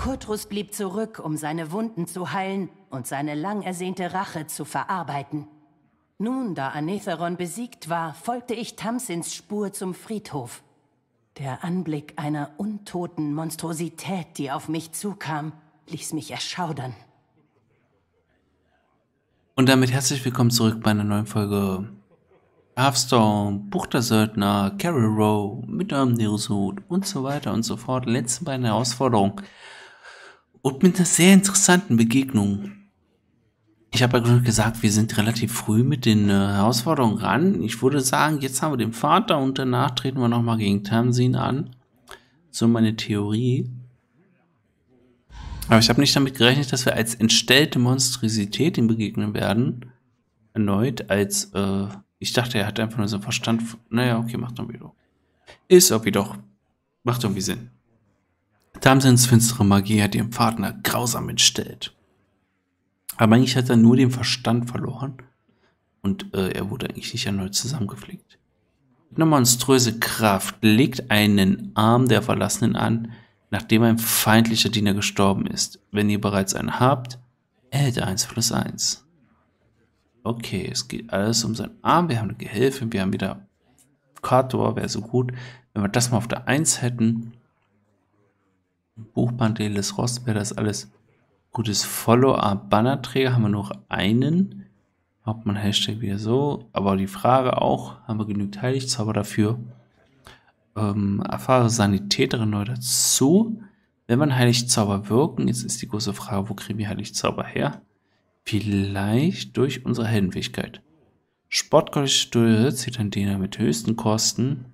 Kurtrus blieb zurück, um seine Wunden zu heilen und seine lang ersehnte Rache zu verarbeiten. Nun, da Anetheron besiegt war, folgte ich Tamsins Spur zum Friedhof. Der Anblick einer untoten Monstrosität, die auf mich zukam, ließ mich erschaudern. Und damit herzlich willkommen zurück bei einer neuen Folge Hearthstone, Buch der Söldner, Carol Row, mit einem Neosud und so weiter und so fort. Letzte beiden Herausforderungen. Und mit einer sehr interessanten Begegnung. Ich habe ja gesagt, wir sind relativ früh mit den äh, Herausforderungen ran. Ich würde sagen, jetzt haben wir den Vater und danach treten wir nochmal gegen Tamsin an. So meine Theorie. Aber ich habe nicht damit gerechnet, dass wir als entstellte Monstrosität ihm begegnen werden. Erneut als, äh, ich dachte, er hat einfach nur so Verstand. Naja, okay, macht irgendwie doch. Ist irgendwie doch. Macht irgendwie Sinn. Tamsins finstere Magie hat ihren Partner grausam entstellt. Aber eigentlich hat er nur den Verstand verloren und äh, er wurde eigentlich nicht erneut zusammengepflegt. Eine monströse Kraft legt einen Arm der Verlassenen an, nachdem ein feindlicher Diener gestorben ist. Wenn ihr bereits einen habt, erhält er 1 plus 1. Okay, es geht alles um seinen Arm. Wir haben eine Gehilfin, wir haben wieder Kator, wäre so gut. Wenn wir das mal auf der 1 hätten, Buchband Delis Rost wäre das alles Gutes Follow-up. Bannerträger haben wir noch einen. Hauptmann Hashtag wieder so. Aber die Frage auch, haben wir genügend Heiligzauber dafür? Ähm, erfahre Sanitäterin neu dazu. Wenn man Heiligzauber wirken, jetzt ist die große Frage, wo kriegen wir Heiligzauber her? Vielleicht durch unsere Heldenfähigkeit. Ein Diener mit höchsten Kosten.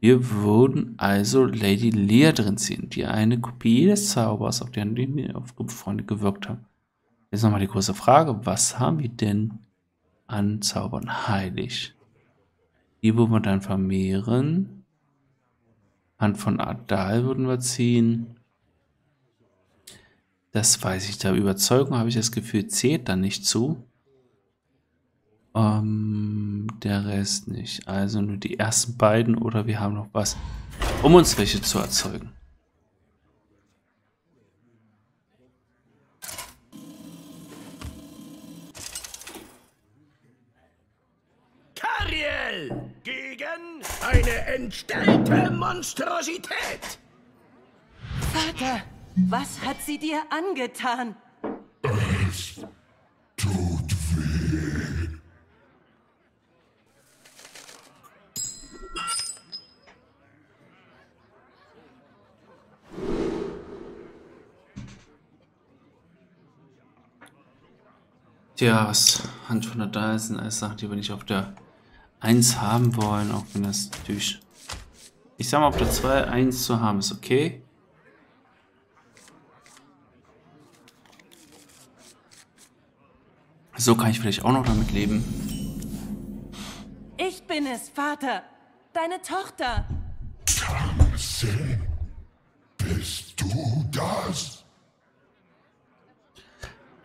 Wir würden also Lady Lear drin ziehen, die eine Kopie des Zaubers auf deren wir auf Freunde gewirkt haben. Jetzt nochmal die große Frage, was haben wir denn an Zaubern heilig? Die würden wir dann vermehren. Hand von Adal würden wir ziehen. Das weiß ich, da Überzeugung habe ich das Gefühl, zählt dann nicht zu. Ähm, der Rest nicht. Also nur die ersten beiden oder wir haben noch was, um uns welche zu erzeugen. Kariel gegen eine entstellte Monstrosität. Vater, was hat sie dir angetan? Es tut Tja, was Hand von der da sind alles Sachen, die wir nicht auf der 1 haben wollen, auch wenn das natürlich. Ich sag mal, auf der 2 1 zu haben ist okay. So kann ich vielleicht auch noch damit leben. Ich bin es, Vater. Deine Tochter. Tamsin, bist du das?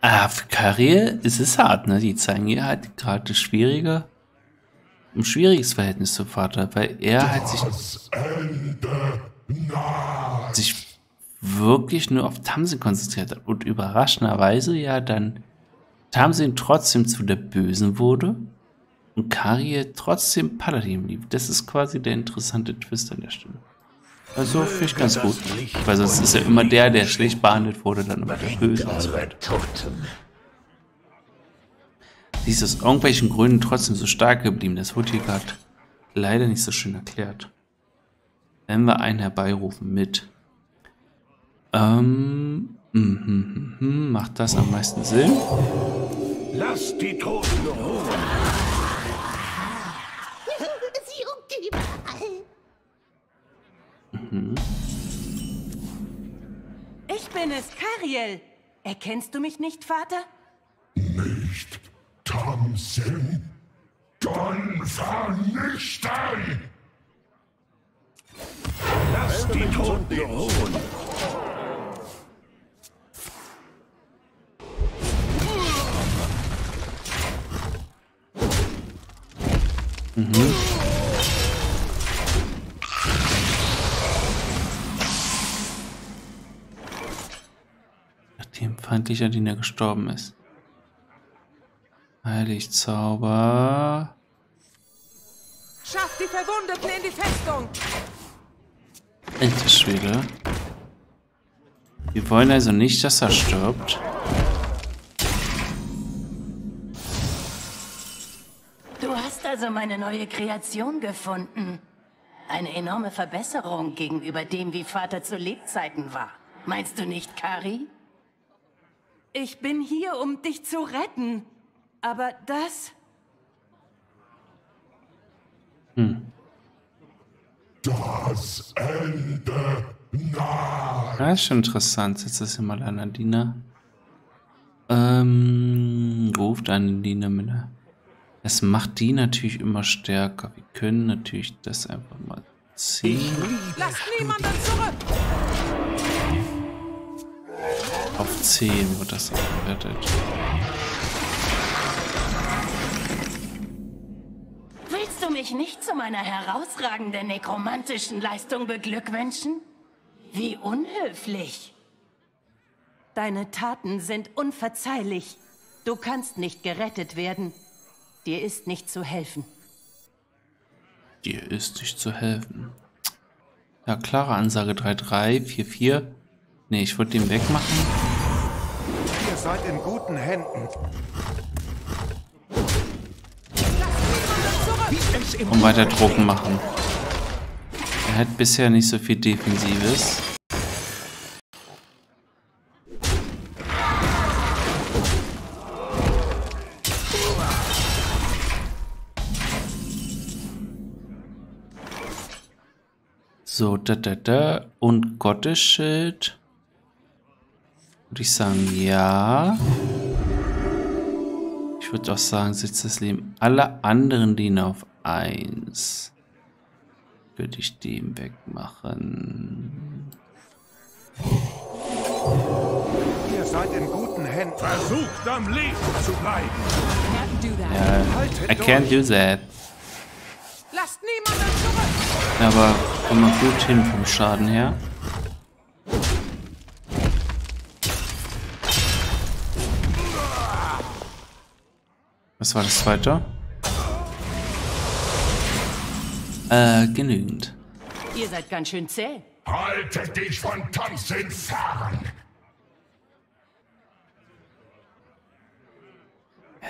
Ah, für Kariel ist es hart, ne? Die zeigen ihr halt gerade das schwierige, ein schwieriges Verhältnis zum Vater, weil er halt sich, Das Ende naht. sich wirklich nur auf Tamsin konzentriert hat und überraschenderweise ja dann Tamsin trotzdem zu der Bösen wurde und Kariel trotzdem Paladin blieb. Das ist quasi der interessante Twist an der Stelle. Also finde ich ganz gut. Weil sonst ist ja immer der, der schlecht behandelt wurde, dann immer der Böse. Sie ist aus irgendwelchen Gründen trotzdem so stark geblieben. Das wurde hier gerade leider nicht so schön erklärt. Wenn wir einen herbeirufen mit. Ähm, mhm, mhm, mhm, macht das am meisten Sinn? Lass die Toten ruhen. Ich bin es, Kariel. Erkennst du mich nicht, Vater? Nicht Tamsin. Dann vernichten! Lass die Toten ruhen. dem feindlicher Diener gestorben ist. Heiligzauber. Schafft die Verwundeten in die Festung! Alter Schwede. Wir wollen also nicht, dass er stirbt. Du hast also meine neue Kreation gefunden. Eine enorme Verbesserung gegenüber dem, wie Vater zu Lebzeiten war. Meinst du nicht, Kari? Ich bin hier, um dich zu retten. Aber das... Das Ende naht. Das ist schon interessant. Jetzt ist immer einer Diener. Ähm, ruft einen Diener mit einer. Es macht die natürlich immer stärker. Wir können natürlich das einfach mal ziehen. Lasst niemanden zurück! Auf 10 wird das aufgewertet. Willst du mich nicht zu meiner herausragenden nekromantischen Leistung beglückwünschen? Wie unhöflich. Deine Taten sind unverzeihlich. Du kannst nicht gerettet werden. Dir ist nicht zu helfen. Dir ist nicht zu helfen. Ja, klare Ansage 3-3, 4-4. Ne, ich wollte den wegmachen. Ihr seid in guten Händen. und weiter Drucken machen. Er hat bisher nicht so viel Defensives. So, da, da, da. Und Gottesschild. Würde ich sagen, ja. Ich würde auch sagen, setzt das Leben aller anderen Diener auf 1. Würde ich dem wegmachen. Ihr seid in guten Händen. Versucht am Leben zu bleiben. Ja, I can't do that. Lasst niemanden zurück! Aber kommen wir gut hin vom Schaden her. Was war das zweite? Äh, genügend. Ihr seid ganz schön zäh. Halte dich von Thompson fern.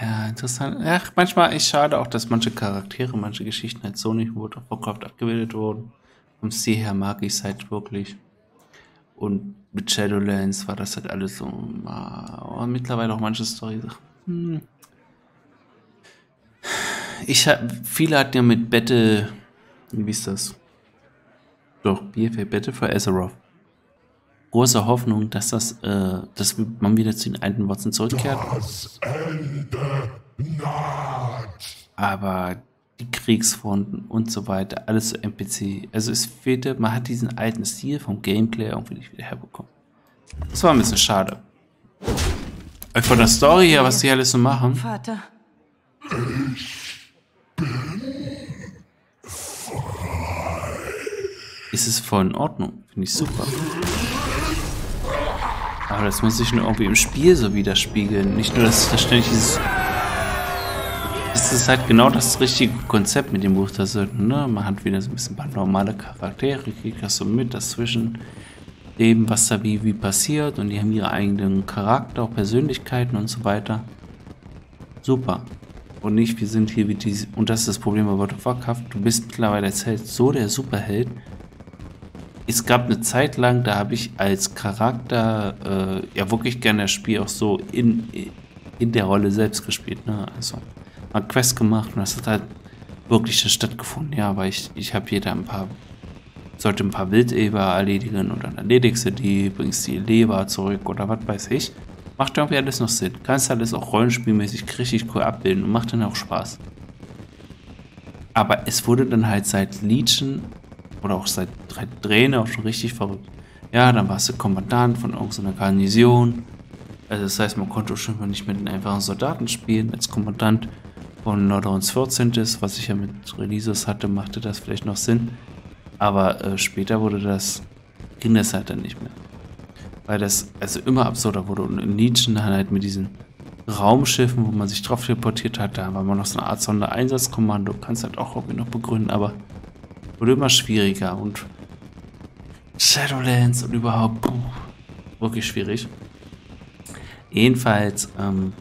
Ja, interessant. Ach, manchmal ist schade auch, dass manche Charaktere, manche Geschichten halt so nicht in World of Warcraft abgebildet wurden. Vom Stil her mag ich es halt wirklich. Und mit Shadowlands war das halt alles so. Aber mittlerweile auch manche Story. Hm. Ich hab, viele hatten ja mit Battle. Wie ist das? Doch, BFA Battle for Azeroth. Große Hoffnung, dass das, äh, dass man wieder zu den alten Worten zurückkehrt. Das Ende naht. aber die Kriegsfronten und so weiter, alles so NPC. Also es fehlte, man hat diesen alten Stil vom Gameplay irgendwie nicht wieder herbekommen. Das war ein bisschen schade. Äh, Von der Story her, was die alles so machen, Vater, ist es voll in Ordnung. Finde ich super. Aber das muss sich nur irgendwie im Spiel so widerspiegeln. Nicht nur, dass da ständig dieses. Es ist halt genau das richtige Konzept mit dem Buch, das ne? Man hat wieder so ein bisschen normale Charaktere, kriegt das so mit, das zwischen dem, was da wie, wie passiert und die haben ihre eigenen Charakter, auch Persönlichkeiten und so weiter. Super. Und nicht, wir sind hier wie diese, und das ist das Problem bei World of Warcraft, du bist mittlerweile als so der Superheld, es gab eine Zeit lang, da habe ich als Charakter äh, ja wirklich gerne das Spiel auch so in, in der Rolle selbst gespielt. Ne? Also mal Quest gemacht und das hat halt wirklich stattgefunden. Ja, aber ich, ich habe hier da ein paar, sollte ein paar Wildeber erledigen und dann erledigst du die, bringst die Leber zurück oder was weiß ich. Macht irgendwie alles noch Sinn. Kannst alles auch rollenspielmäßig richtig cool abbilden und macht dann auch Spaß. Aber es wurde dann halt seit Legion oder auch seit drei Tränen auch schon richtig verrückt. Ja, dann warst du Kommandant von irgendeiner Garnison. Also das heißt, man konnte schon mal nicht mit den einfachen Soldaten spielen. Als Kommandant von Nordorns 14. was ich ja mit Releases hatte, machte das vielleicht noch Sinn. Aber äh, später wurde das, ging das halt dann nicht mehr. Weil das also immer absurder wurde. Und in Nietzsche dann halt mit diesen Raumschiffen, wo man sich drauf teleportiert hat, da war man noch so eine Art Sondereinsatzkommando. Kannst halt auch irgendwie noch begründen, aber wurde immer schwieriger. Und Shadowlands und überhaupt, puh, wirklich schwierig. Jedenfalls, ähm,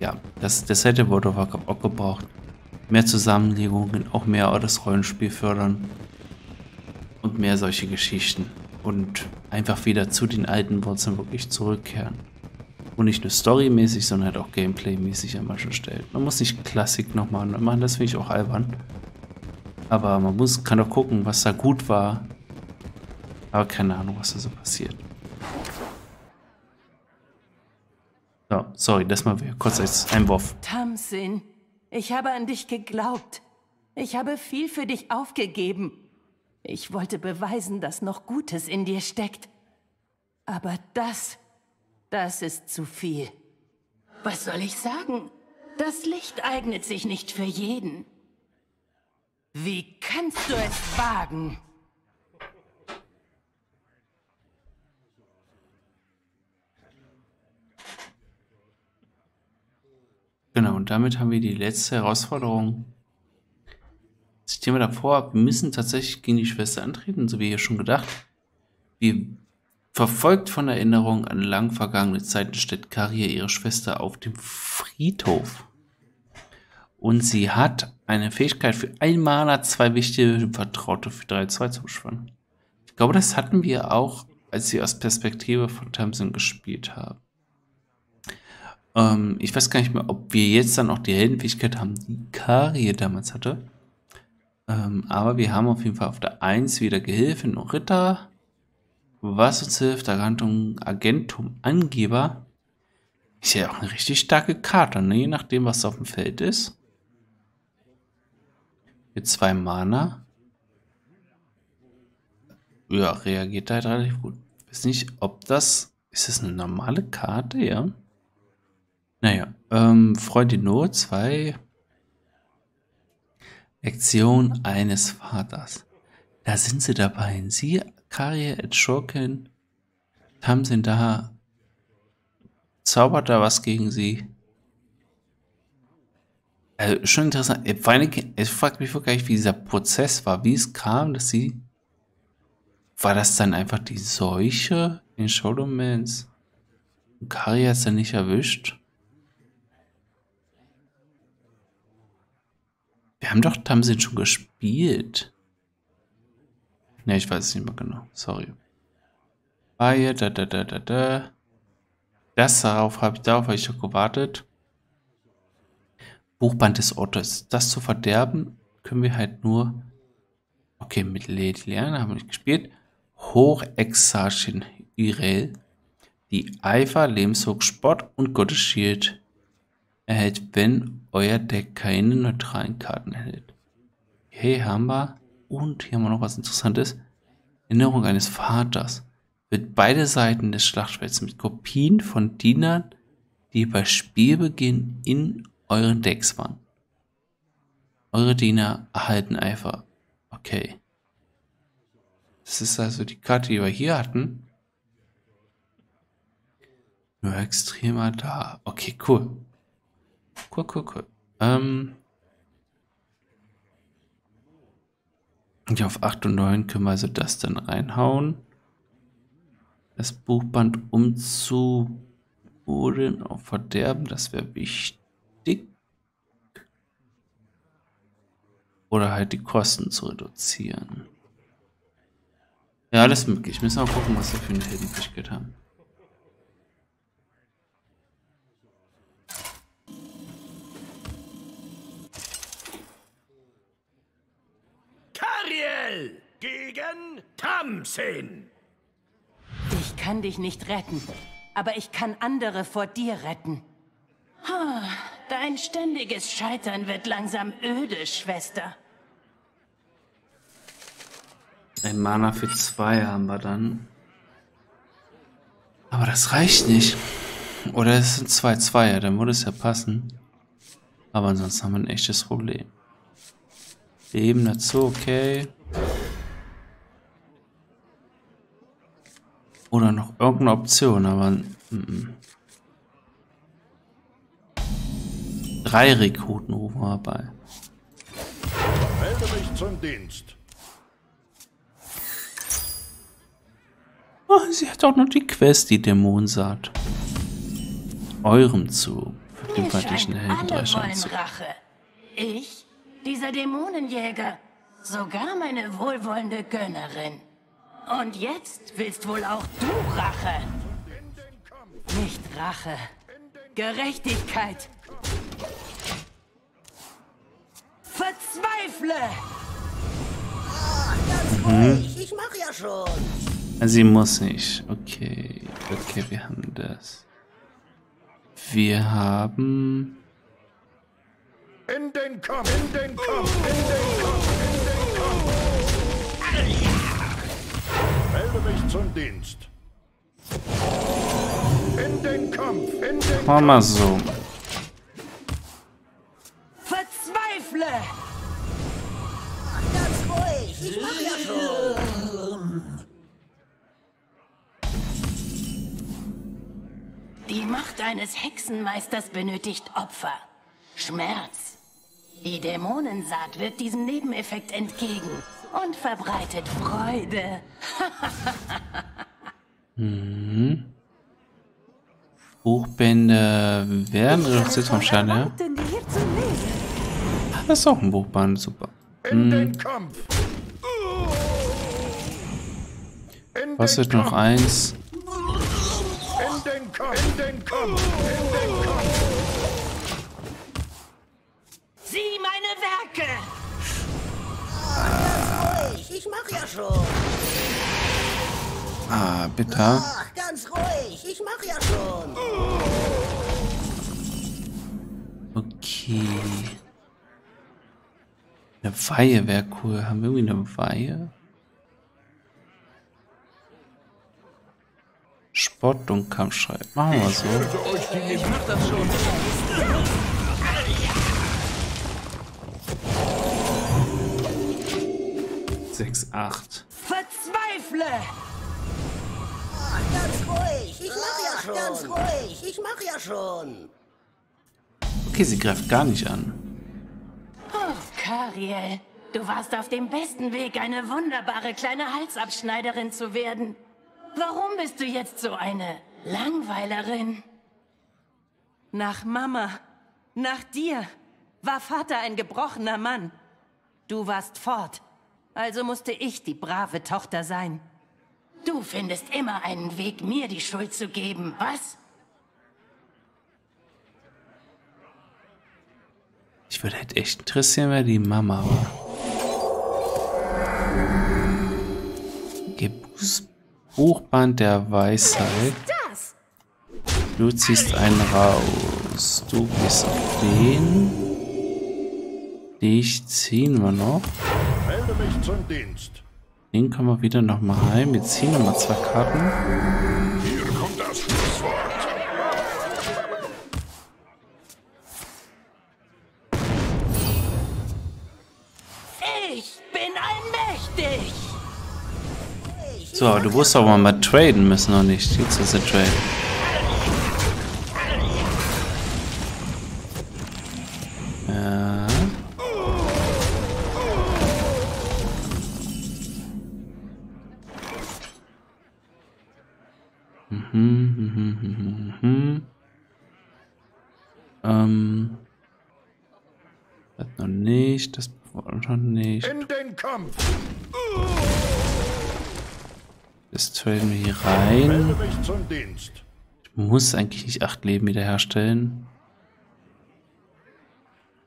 ja, das, das hätte World of auch gebraucht. Mehr Zusammenlegungen, auch mehr das Rollenspiel fördern und mehr solche Geschichten. Und einfach wieder zu den alten Wurzeln wirklich zurückkehren. Und nicht nur storymäßig, sondern halt auch gameplaymäßig an manchen Stellen. Man muss nicht Klassik nochmal machen, das finde ich auch albern. Aber man muss, kann doch gucken, was da gut war. Aber keine Ahnung, was da so passiert. So, sorry, das mal wieder kurz als Einwurf. Tamsin, ich habe an dich geglaubt. Ich habe viel für dich aufgegeben. Ich wollte beweisen, dass noch Gutes in dir steckt. Aber das, das ist zu viel. Was soll ich sagen? Das Licht eignet sich nicht für jeden. Wie kannst du es wagen? Genau, und damit haben wir die letzte Herausforderung. Das Thema davor, wir müssen tatsächlich gegen die Schwester antreten, so wie hier schon gedacht. Wie verfolgt von Erinnerung an lang vergangene Zeiten stellt Karia ihre Schwester auf dem Friedhof. Und sie hat eine Fähigkeit für ein Mana, zwei wichtige Vertraute für 3-2 zu beschwören. Ich glaube, das hatten wir auch, als wir aus Perspektive von Tamsin gespielt haben. Ähm, ich weiß gar nicht mehr, ob wir jetzt dann auch die Heldenfähigkeit haben, die Karie damals hatte. Ähm, aber wir haben auf jeden Fall auf der 1 wieder Gehilfin und Ritter. Was uns hilft, Agentum, Agentum Angeber. Ist ja auch eine richtig starke Karte, ne? je nachdem, was auf dem Feld ist. Mit zwei Mana. Ja, reagiert halt relativ gut. Ich weiß nicht, ob das. Ist das eine normale Karte, ja? Naja, ähm, Freundin Not 2. Lektion eines Vaters. Da sind sie dabei. Sie, Karie et Schurken, haben sie da. Zaubert da was gegen sie? Also schon interessant. Ich frage mich wirklich, wie dieser Prozess war, wie es kam, dass sie. War das dann einfach die Seuche in Shadowmans? Kari hat es dann nicht erwischt? Wir haben doch Tamsin schon gespielt. Ne, ich weiß es nicht mehr genau. Sorry. Ah, ja, da, da, da, da, da. Das darauf habe ich, darauf habe ich doch gewartet. Buchband des Otters. Das zu verderben, können wir halt nur. Okay, mit Lady Liana haben wir nicht gespielt. Hochexarchin Irel. Die Eifer, Lebenshoch, Sport und Gottesschild erhält, wenn euer Deck keine neutralen Karten erhält. Okay, haben wir. Und hier haben wir noch was Interessantes. Erinnerung eines Vaters. Wird beide Seiten des Schlachtfelds mit Kopien von Dienern, die bei Spielbeginn in euren Decks waren. Eure Diener erhalten Eifer. Okay. Das ist also die Karte, die wir hier hatten. Nur extremer da. Okay, cool. Cool, cool, cool. Ähm. Ja, auf 8 und 9 können wir also das dann reinhauen. Das Buchband umzuboden auf Verderben, das wäre wichtig. Oder halt die Kosten zu reduzieren. Ja, alles möglich. Müssen wir gucken, was wir für eine Heldenfähigkeit haben. Ariel gegen Tamsin. Ich kann dich nicht retten, aber ich kann andere vor dir retten. Ha, dein ständiges Scheitern wird langsam öde, Schwester. Ein Mana für zwei haben wir dann. Aber das reicht nicht. Oder es sind zwei Zweier, dann würde es ja passen. Aber ansonsten haben wir ein echtes Problem. Leben dazu, okay. Irgendeine Option, aber. Mm -mm. Drei Rekruten rufen wir bei. Melde mich zum Dienst. Oh, sie hat auch noch die Quest, die Dämonensaat. Eurem zu. Für den feindlichen Helden alle drei wollen Schaden zu. Rache. Ich, dieser Dämonenjäger, sogar meine wohlwollende Gönnerin. Und jetzt willst wohl auch du Rache. Nicht Rache. Gerechtigkeit. Verzweifle! Ganz ruhig, ich mach ja schon. Sie muss nicht. Okay. Okay, wir haben das. Wir haben. In den Kampf, in den Kampf, in den Kampf, in den Kampf. Melde mich zum Dienst. In den Kampf, in den wir mal so. Verzweifle! Ganz ruhig, ich mach ja schon. Die Macht eines Hexenmeisters benötigt Opfer. Schmerz. Die Dämonensaat wirkt diesem Nebeneffekt entgegen und verbreitet Freude. Buchbände werden reduziert vom Schaden her. Denn die hier zu lesen. Ah, Das ist auch ein Buchband, super. in den Kampf. In Kostet den noch Kampf, eins. in den Kampf, in den Kampf, in den Kampf. Sieh meine Werke! Ich mach ja schon. Ah, bitter. Ach, ganz ruhig, ich mach ja schon. Okay. Eine Weihe wäre cool. Haben wir irgendwie eine Weihe? Sport und Kampfschrei. Machen wir so. Ich mach das schon. Sechs, acht. Verzweifle! Ganz ruhig, ich mach ja schon. Ganz ruhig, ich mach ja schon. Okay, sie greift gar nicht an. Oh, Kariel, du warst auf dem besten Weg, eine wunderbare kleine Halsabschneiderin zu werden. Warum bist du jetzt so eine Langweilerin? Nach Mama, nach dir, war Vater ein gebrochener Mann. Du warst fort, also musste ich die brave Tochter sein. Du findest immer einen Weg, mir die Schuld zu geben, was? Ich würde halt echt interessieren, wer die Mama war. Okay, Buß- Buchband der Weisheit. Du ziehst einen raus. Du gehst auf den. Dich ziehen wir noch. Melde mich zum Dienst. Den können wir wieder noch mal heim. Wir ziehen noch mal zwei Karten. Hier kommt das Schlusswort. Ich bin allmächtig! So, aber du wusstest aber mal traden müssen, noch nicht. Jetzt ist der Trade. Noch nicht. In den Kampf. Das traden wir hier rein. Ich muss eigentlich nicht acht Leben wiederherstellen.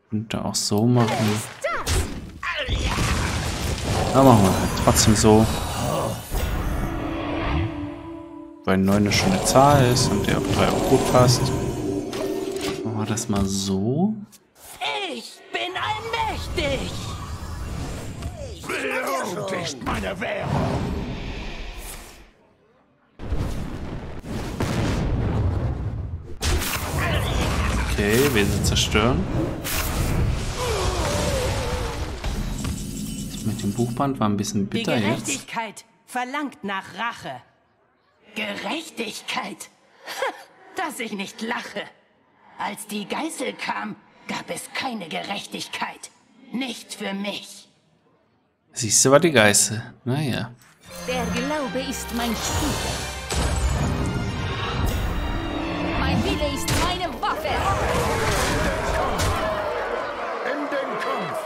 Könnte auch so machen. Aber machen wir halt trotzdem so. Weil 9 eine schöne Zahl ist und der auf 3 auch gut passt. Machen wir das mal so. Blut ist meine Währung. Okay, wir sind zerstören. Das mit dem Buchband war ein bisschen Die bitter jetzt. Gerechtigkeit verlangt nach Rache. Gerechtigkeit? Dass ich nicht lache. Als die Geißel kam, gab es keine Gerechtigkeit. Nicht für mich. Siehst du, war die Geißel. Naja. Der Glaube ist mein Spiegel. Mein Wille ist meine Waffe. In den Kampf!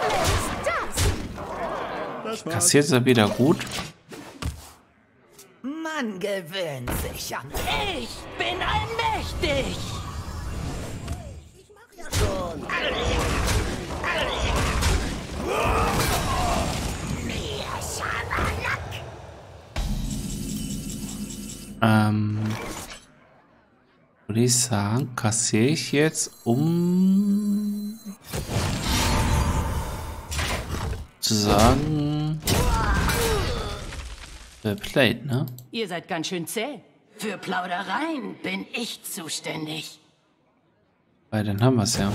Was ist das? Kassiert er wieder gut. Man gewöhnt sich an. Ich bin allmächtig. Ich mach ja schon. Ähm, würde ich sagen, kassiere ich jetzt um zu sagen äh, Plate, ne? Ihr seid ganz schön zäh. Für Plaudereien bin ich zuständig. Weil dann haben wir es ja.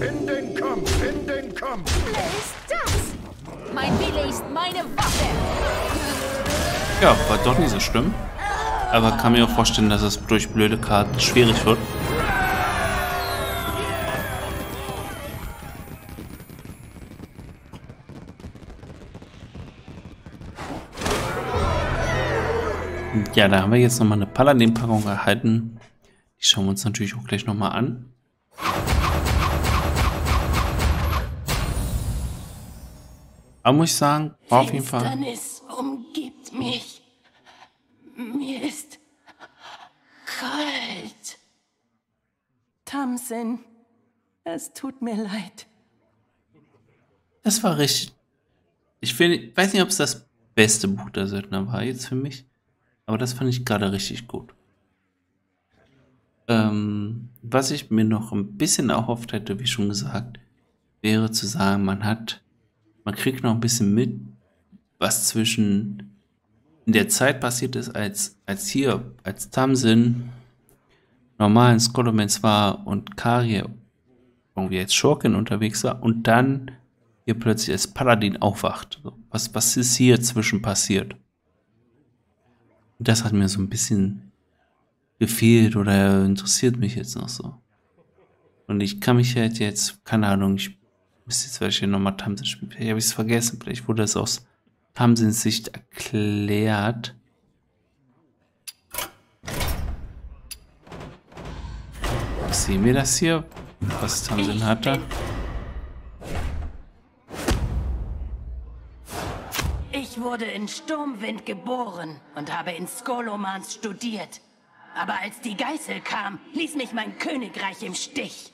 In den Kampf! In den Kampf! Was ist das? Mein Wille ist meine Waffe. Ja, war doch nicht so schlimm. Aber kann mir auch vorstellen, dass es durch blöde Karten schwierig wird. Ja, da haben wir jetzt nochmal eine Paladin-Packung erhalten. Die schauen wir uns natürlich auch gleich nochmal an. Aber muss ich sagen, war auf jeden Fall. Finsternis umgibt mich. Mir ist kalt. Tamsin, es tut mir leid. Das war richtig. Ich finde, weiß nicht, ob es das beste Buch der Söldner war jetzt für mich, aber das fand ich gerade richtig gut. Ähm, was ich mir noch ein bisschen erhofft hätte, wie schon gesagt, wäre zu sagen, man hat, man kriegt noch ein bisschen mit, was zwischen in der Zeit passiert ist, als, als hier, als Tamsin normalen Skolomens war und Karie irgendwie als Schurkin unterwegs war und dann hier plötzlich als Paladin aufwacht. Was, was ist hier zwischen passiert? Und das hat mir so ein bisschen gefehlt oder interessiert mich jetzt noch so. Und ich kann mich halt jetzt, keine Ahnung, ich müsste jetzt vielleicht hier nochmal Tamsin spielen. Vielleicht habe ich es vergessen, vielleicht wurde es aus Tamsins Sicht erklärt. Sehen wir das hier, was Tamsin hatte? Ich wurde in Sturmwind geboren und habe in Skolomans studiert. Aber als die Geißel kam, ließ mich mein Königreich im Stich.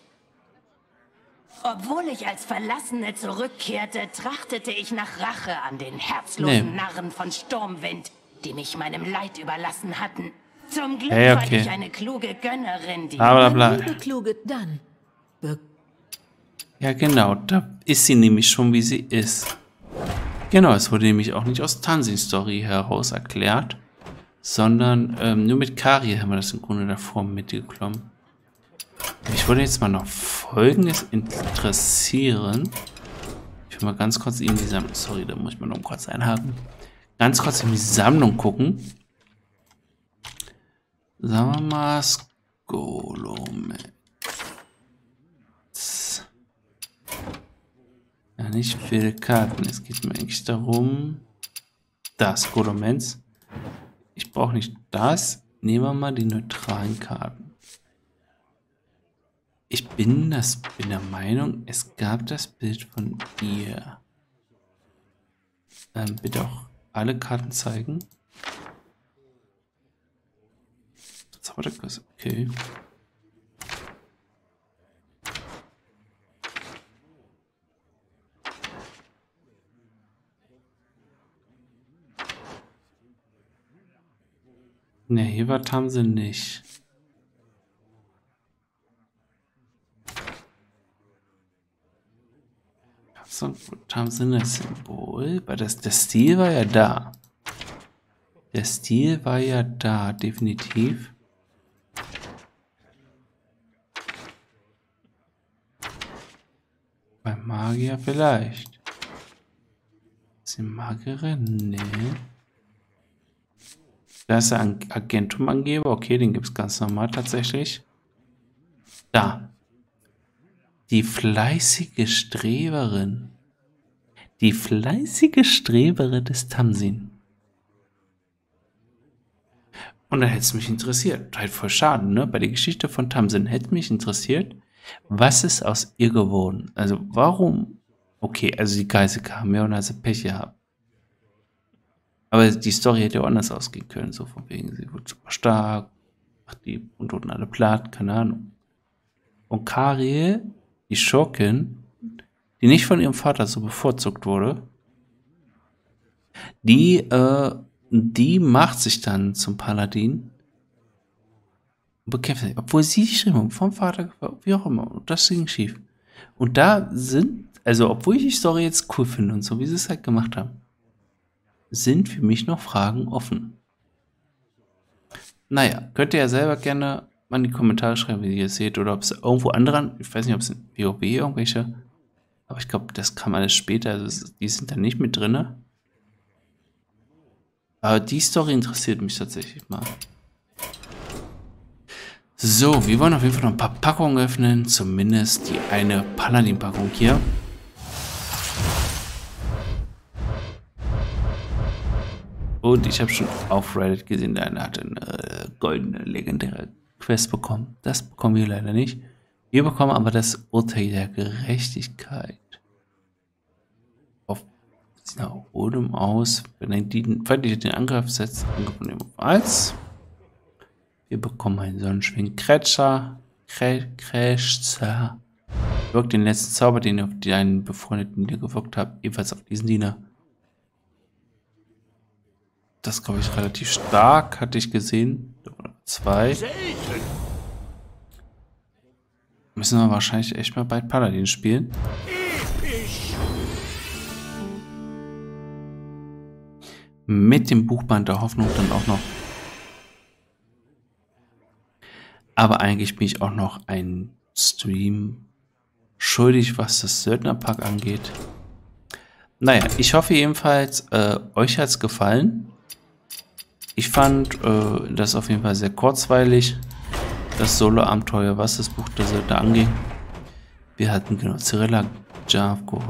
Obwohl ich als Verlassene zurückkehrte, trachtete ich nach Rache an den herzlosen Nee. Narren von Sturmwind, die mich meinem Leid überlassen hatten. Zum Glück Hey, war okay. ich eine kluge Gönnerin, die Bla bla bla. Kluge, dann. Be Ja, genau, da ist sie nämlich schon, wie sie ist. Genau, es wurde nämlich auch nicht aus Tansins Story heraus erklärt, sondern ähm, nur mit Kari haben wir das im Grunde davor mitgeklommen. Mich würde jetzt mal noch Folgendes interessieren. Ich will mal ganz kurz in die Sammlung, sorry, da muss ich mal noch kurz einhaken. Ganz kurz in die Sammlung gucken. Sagen wir mal Skolomet. Ja, nicht viele Karten. Es geht mir eigentlich darum. Das, Godomens. Ich brauche nicht das. Nehmen wir mal die neutralen Karten. Ich bin, das, bin der Meinung, es gab das Bild von ihr. Ähm, bitte auch alle Karten zeigen. Zauberkuss, okay. Ne, hier haben sie nicht. So, haben sie das Symbol? Weil das, der Stil war ja da. Der Stil war ja da, definitiv. Bei Magier vielleicht. Ist die Magierin? Nee. Da ist der Agentumangeber. Okay, den gibt es ganz normal tatsächlich. Da. Die fleißige Streberin. Die fleißige Streberin des Tamsin. Und da hätte es mich interessiert. Halt voll schade, ne? Bei der Geschichte von Tamsin hätte mich interessiert, was ist aus ihr geworden? Also warum? Okay, also die Geise kam ja und hat sie Pech gehabt. Aber die Story hätte auch anders ausgehen können, so von wegen, sie wird super stark, macht die und unten alle platt, keine Ahnung. Und Karie, die Schurkin, die nicht von ihrem Vater so bevorzugt wurde, die, äh, die macht sich dann zum Paladin und bekämpft sie, obwohl sie die Stimmung vom Vater, wie auch immer, und das ging schief. Und da sind, also obwohl ich die Story jetzt cool finde und so, wie sie es halt gemacht haben, sind für mich noch Fragen offen. Naja, könnt ihr ja selber gerne mal in die Kommentare schreiben, wie ihr es seht, oder ob es irgendwo andere, ich weiß nicht, ob es in WoW irgendwelche, aber ich glaube, das kam alles später, also die sind da nicht mit drin. Aber die Story interessiert mich tatsächlich mal. So, wir wollen auf jeden Fall noch ein paar Packungen öffnen, zumindest die eine Paladin-Packung hier. Und ich habe schon auf Reddit gesehen, der eine hat eine goldene, legendäre Quest bekommen. Das bekommen wir leider nicht. Wir bekommen aber das Urteil der Gerechtigkeit. Auf nach oben aus, wenn ein feindlicher den Angriff setzt, Angriff auf 1. Wir bekommen einen Sonnenschwing Kretscher. Kretzer. Wirkt den letzten Zauber, den ihr auf deinen befreundeten Diener gewirkt habt, ebenfalls auf diesen Diener. Das glaube ich relativ stark, hatte ich gesehen. Zwei. Müssen wir wahrscheinlich echt mal bald Paladin spielen. Mit dem Buchband der Hoffnung dann auch noch. Aber eigentlich bin ich auch noch ein Stream schuldig, was das Söldnerpack angeht. Naja, ich hoffe jedenfalls, äh, euch hat es gefallen. Ich fand äh, das auf jeden Fall sehr kurzweilig, das Solo-Abenteuer, was das Buch der Söldner anging. Wir hatten genau Cyrilla, Javko.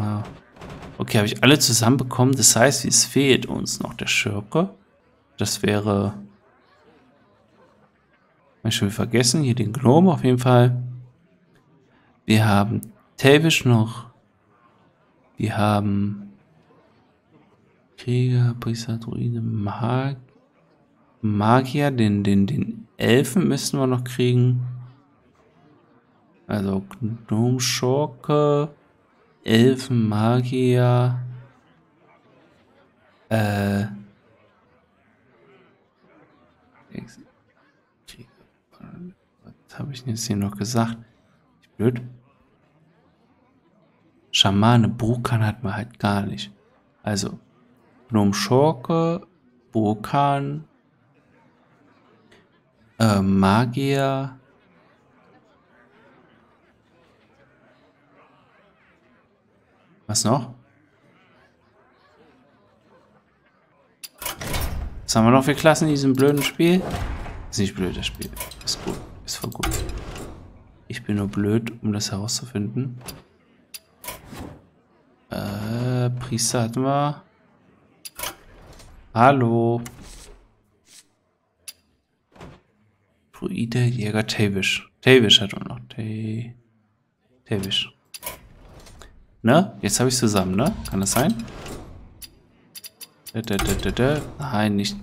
Okay, habe ich alle zusammenbekommen. Das heißt, es fehlt uns noch der Schurke. Das wäre... Hab ich schon vergessen. Hier den Gnome auf jeden Fall. Wir haben Tavish noch. Wir haben Krieger, Priester, Druide, Mag Magier, den, den, den Elfen müssen wir noch kriegen. Also Gnomschurke, Elfen, Magier, äh, was habe ich jetzt hier noch gesagt? Blöd. Schamane, Brukan hat man halt gar nicht. Also, Gnomschurke, Burkan, äh, Magier. Was noch? Was haben wir noch für Klassen in diesem blöden Spiel? Ist nicht blöd, das Spiel. Ist gut. Ist voll gut. Ich bin nur blöd, um das herauszufinden. Äh, Priester hatten wir. Hallo. Druide, Jäger, Tavish. Tavish hat man noch. Tavish. Ne? Jetzt habe ich zusammen, ne? Kann das sein? Nein, nicht.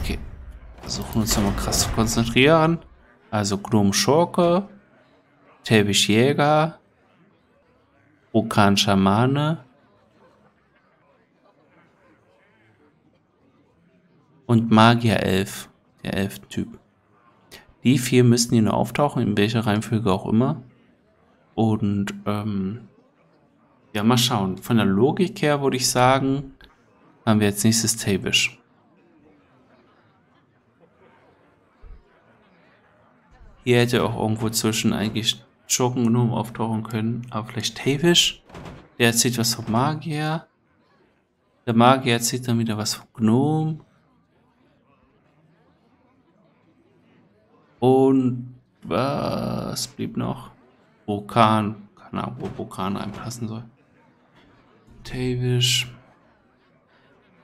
Okay. Versuchen uns nochmal krass zu konzentrieren. Also Gnome Schurke, Tavish Jäger, Okan Schamane, und Magier Elf, der Elf-Typ. Die vier müssten hier nur auftauchen, in welcher Reihenfolge auch immer. Und ähm, ja, mal schauen. Von der Logik her würde ich sagen, haben wir jetzt nächstes Tavish. Hier hätte auch irgendwo zwischen eigentlich Schurken genommen auftauchen können, aber vielleicht Tavish. Der erzählt was vom Magier. Der Magier erzählt dann wieder was vom Gnom. Und was blieb noch? Vulkan. Keine Ahnung, wo Vulkan reinpassen soll. Tavish.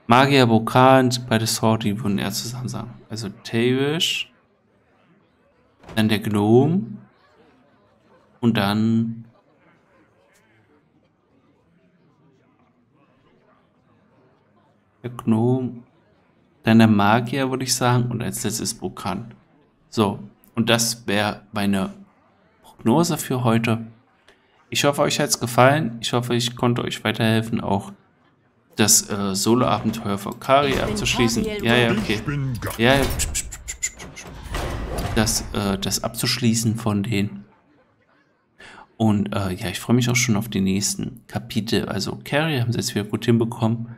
Magier, Vulkan, beide Sword, die würden eher zusammen sagen. Also Tavish. Dann der Gnome. Und dann der Gnome, dann der Magier, würde ich sagen, und als letztes Vulkan. So, und das wäre meine Prognose für heute. Ich hoffe, euch hat es gefallen. Ich hoffe, ich konnte euch weiterhelfen, auch das äh, Solo-Abenteuer von Kari abzuschließen. Ja, ja, okay. Ja, ja. Das, äh, das abzuschließen von denen. Und äh, ja, ich freue mich auch schon auf die nächsten Kapitel. Also Carrie haben sie jetzt wieder gut hinbekommen.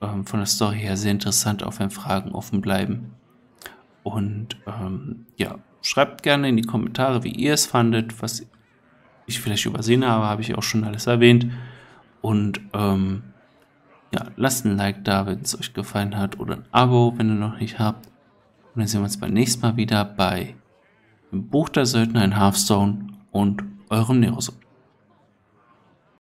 Ähm, von der Story her sehr interessant, auch wenn Fragen offen bleiben. Und ähm, ja, schreibt gerne in die Kommentare, wie ihr es fandet, was ich vielleicht übersehen habe, habe ich auch schon alles erwähnt. Und ähm, ja, lasst ein Like da, wenn es euch gefallen hat, oder ein Abo, wenn ihr noch nicht habt. Und dann sehen wir uns beim nächsten Mal wieder bei dem Buch der Söldner in Hearthstone und eurem Neroso.